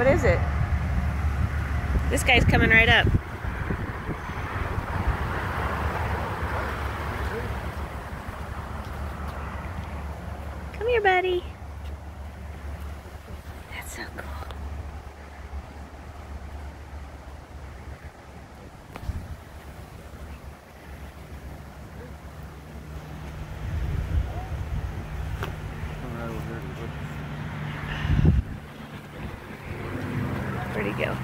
What is it? This guy's coming right up. Come here, buddy. That's so cool. Where'd he go?